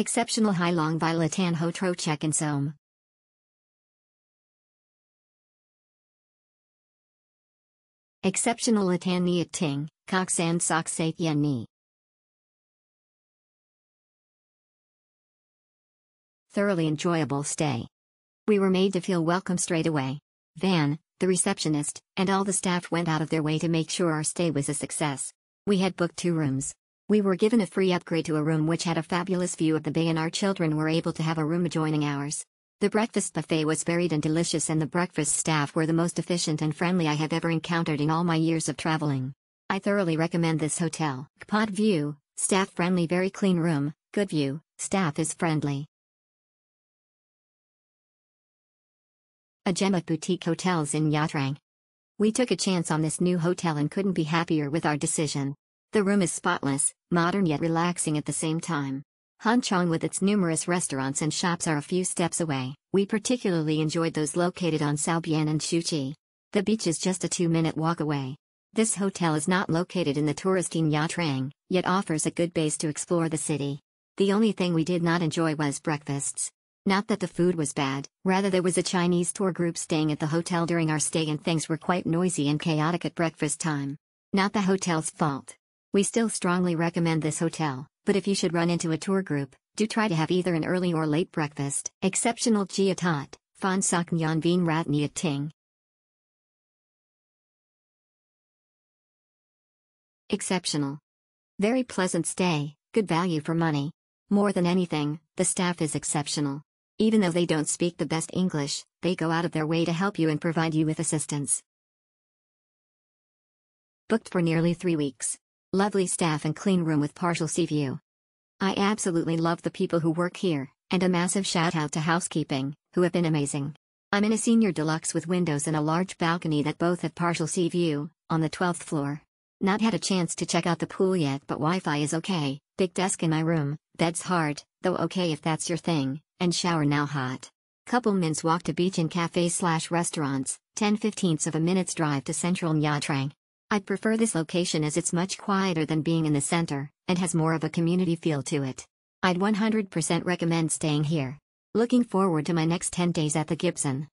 Exceptional Hai Long Violatan Ho Tro Check and Somme. Exceptional Latan Niet Ting, Kok San Sok Saith Yen Ni. Thoroughly enjoyable stay. We were made to feel welcome straight away. Van, the receptionist, and all the staff went out of their way to make sure our stay was a success. We had booked two rooms. We were given a free upgrade to a room which had a fabulous view of the bay and our children were able to have a room adjoining ours. The breakfast buffet was varied and delicious and the breakfast staff were the most efficient and friendly I have ever encountered in all my years of traveling. I thoroughly recommend this hotel. Pod view, staff friendly very clean room, good view, staff is friendly. A gem of boutique hotels in Nha Trang. We took a chance on this new hotel and couldn't be happier with our decision. The room is spotless, modern yet relaxing at the same time. Hon Chong with its numerous restaurants and shops are a few steps away. We particularly enjoyed those located on Sao Bien and Shu Chi. The beach is just a two-minute walk away. This hotel is not located in the touristy Nha Trang, yet offers a good base to explore the city. The only thing we did not enjoy was breakfasts. Not that the food was bad, rather there was a Chinese tour group staying at the hotel during our stay and things were quite noisy and chaotic at breakfast time. Not the hotel's fault. We still strongly recommend this hotel, but if you should run into a tour group, do try to have either an early or late breakfast. Exceptional Gia Tot, Fan Sok Nyan Vien Ting. Exceptional. Very pleasant stay, good value for money. More than anything, the staff is exceptional. Even though they don't speak the best English, they go out of their way to help you and provide you with assistance. Booked for nearly three weeks. Lovely staff and clean room with partial sea view. I absolutely love the people who work here, and a massive shout out to housekeeping, who have been amazing. I'm in a senior deluxe with windows and a large balcony that both have partial sea view, on the 12th floor. Not had a chance to check out the pool yet but Wi-Fi is okay, big desk in my room, bed's hard, though okay if that's your thing, and shower now hot. Couple minutes walk to beach and cafe slash restaurants, 10 15ths of a minute's drive to central Nha Trang. I'd prefer this location as it's much quieter than being in the center, and has more of a community feel to it. I'd 100% recommend staying here. Looking forward to my next 10 days at the Gibson.